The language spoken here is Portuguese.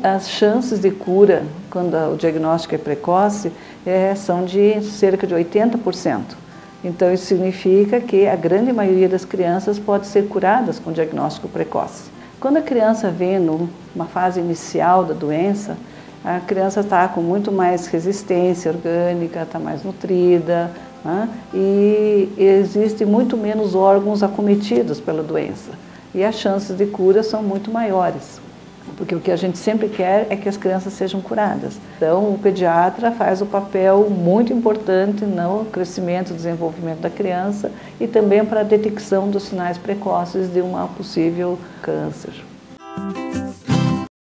As chances de cura, quando o diagnóstico é precoce, é, são de cerca de 80%. Então, isso significa que a grande maioria das crianças pode ser curadas com diagnóstico precoce. Quando a criança vem numa fase inicial da doença, a criança está com muito mais resistência orgânica, está mais nutrida né? e existe muito menos órgãos acometidos pela doença. E as chances de cura são muito maiores porque o que a gente sempre quer é que as crianças sejam curadas. Então, o pediatra faz o papel muito importante no crescimento e desenvolvimento da criança e também para a detecção dos sinais precoces de uma possível câncer.